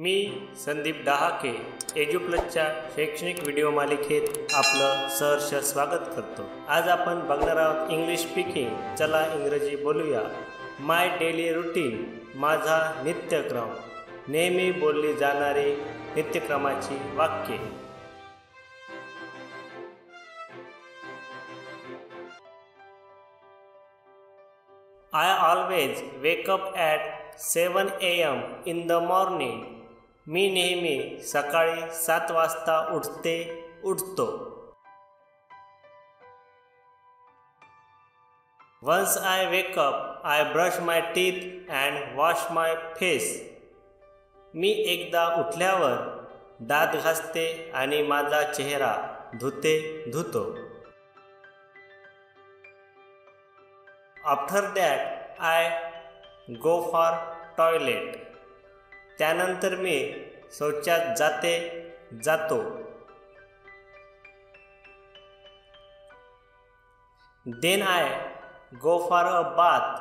मी संदीप डहाके एज्युप्लसच्या शैक्षणिक व्हिडिओ मालिकेत आपलं सहर्ष स्वागत करतो. आज आपण बघणार आहोत इंग्लिश स्पीकिंग चला इंग्रजी बोलूया. माय डेली रुटीन माझा नित्यक्रम. नेहमी बोलली जाणारी नित्यक्रमाची वाक्ये. I always wake up at seven A M in the morning मी नेहमी सकाळी सात वाजता उठते उठतो. Once I wake up I brush my teeth and wash my face मी एकदा उठल्यावर दात घासते आणि माझा चेहरा धुते धुतो. After that I go for toilet त्यानंतर मी शौचात जाते जातो. Then I go for a bath.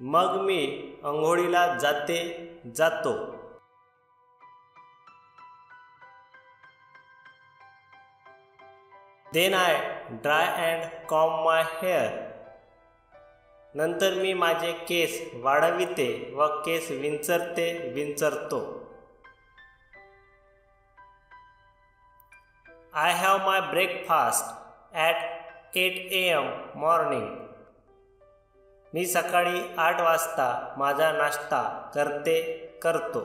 मग मी अंघोळीला जाते जातो. Then I dry and comb my hair. नंतर मी माझे केस वाढविते व केस विंचरते विंचरतो. I have my breakfast at eight A M morning मी सकाळी आठ वाजता माझा नाश्ता करते करतो.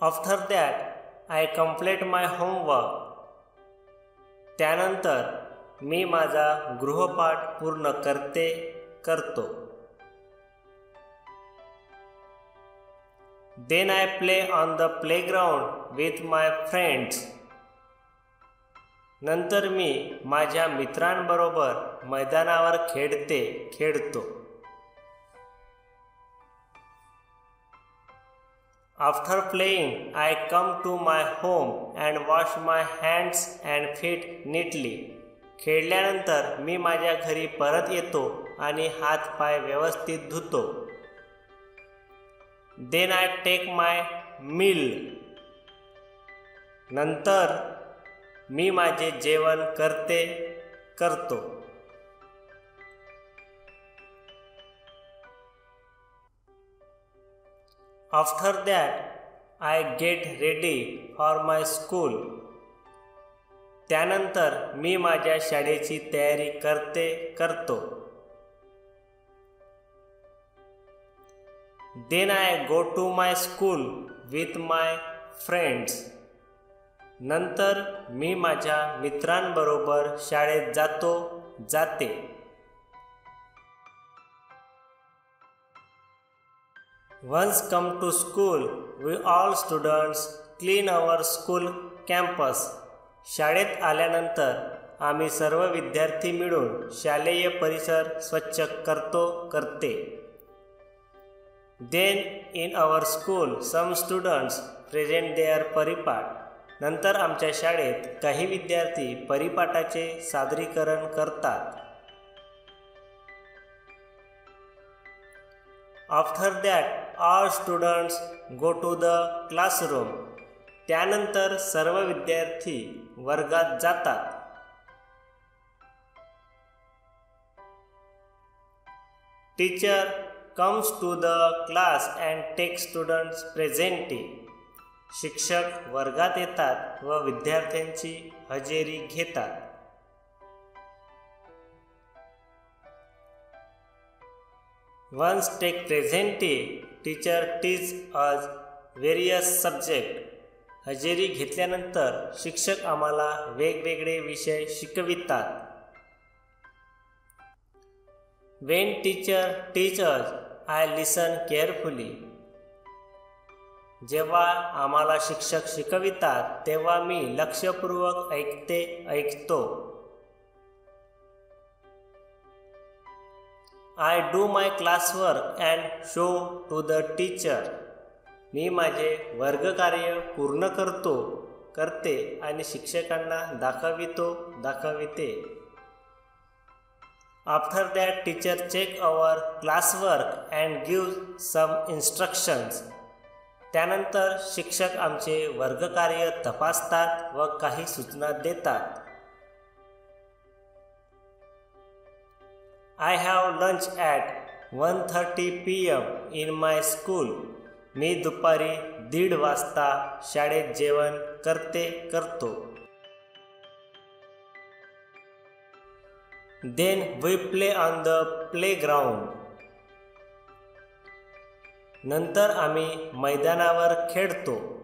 After that I complete my homework त्यानंतर मी माझा गृहपाठ पूर्ण करते करतो. Then I play on the playground with my friends नंतर मी माझ्या मित्रांबरोबर मैदानावर खेळते खेळतो after playing, I come to my home and wash my hands and feet neatly खेळल्यानंतर मी माझ्या घरी परत येतो आणि हात पाय व्यवस्थित धुतो. Then I take my meal नंतर मी माझे जेवण करते करतो. After that, I get ready for my school त्यानंतर मी माझ्या शाळेची तयारी करते करतो. Then I go to my school with my friends नंतर मी माझ्या मित्रांबरोबर शाळेत जातो जाते. Once come to school, we all students clean our school campus. शाळेत आल्यानंतर आम्ही सर्व विद्यार्थी मिळून शालेय परिसर स्वच्छ करतो करते. Then in our school some students present their परिपाठ. नंतर आमच्या शाळेत काही विद्यार्थी परिपाठाचे सादरीकरण करतात. After that all students go to the classroom त्यानंतर सर्व विद्यार्थी वर्गात जातात. Teacher comes to the class and take students presenty शिक्षक वर्गात येतात व विद्यार्थ्यांची हजेरी घेतात. Once take presenty teacher teach us various subject हजेरी घेतल्यानंतर शिक्षक आम्हाला वेगवेगळे विषय शिकवितात. When teacher teachers I listen carefully जेव्हा आम्हाला शिक्षक शिकवितात तेव्हा मी लक्षपूर्वक ऐकते ऐकतो. I do my classwork and show to the teacher मी माझे वर्गकार्य पूर्ण करतो करते आणि शिक्षकांना दाखवितो दाखविते. After that teacher check our classwork and give some instructions त्यानंतर शिक्षक आमचे वर्गकार्य तपासतात व काही सूचना देतात. I have lunch at one thirty P M in my school मी दुपारी दीड वाजता शाळेत जेवण करते करतो. Then we play on the playground नंतर आम्ही मैदानावर खेळतो.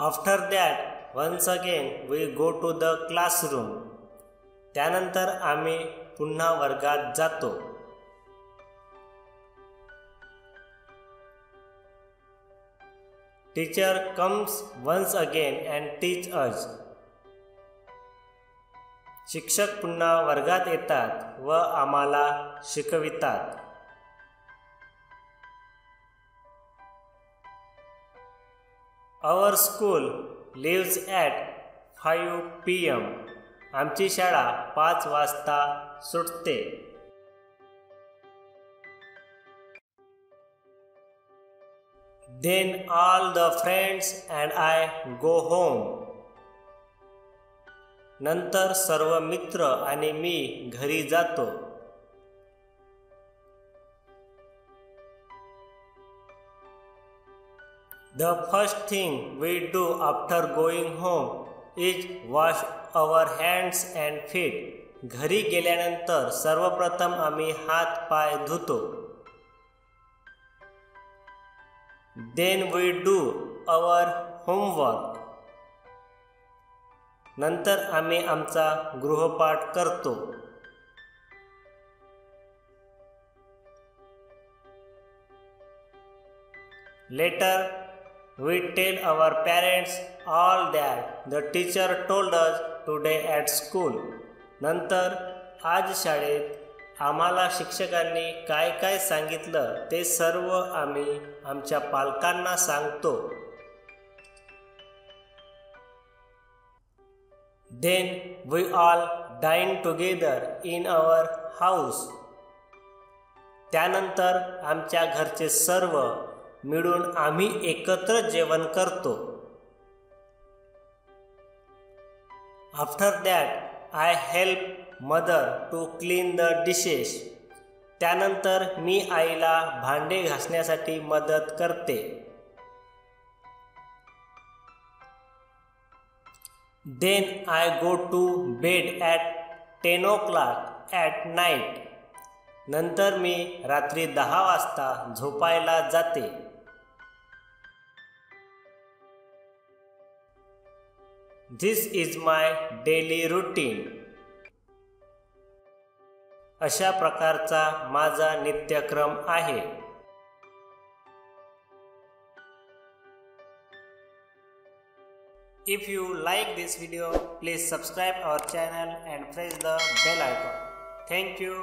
After that once again we go to the classroom त्यानंतर आम्ही पुन्हा वर्गात जातो. Teacher comes once again and teach us शिक्षक पुन्हा वर्गात येतात व आम्हाला शिकवितात. Our school leaves at five P M आमची शाळा पाच वाजता सुटते. Then all the friends and I go home नंतर सर्व मित्र आणि मी घरी जातो. The first thing we do after going home is wash our hands and feet. घरी गेल्यानंतर सर्वप्रथम आम्ही हात पाय धुतो. Then we do our homework नंतर आम्ही आमचा गृहपाठ करतो. Later we tell our parents all that the teacher told us today at school नंतर आज शाळेत आम्हाला शिक्षकांनी काय काय सांगितलं ते सर्व आम्ही आमच्या पालकांना सांगतो. Then we all dine together in our house त्यानंतर आमच्या घरचे सर्व मिळून आम्ही एकत्र जेवण करतो. After that I help mother to clean the dishes त्यानंतर मी आईला भांडे घासण्यासाठी मदत करते. Then I go to bed at ten o'clock at night नंतर मी रात्री दहा वाजता झोपायला जाते. This is my daily routine अशा प्रकारचा माझा नित्यक्रम आहे. If you like this video please subscribe our channel and press the bell icon thank you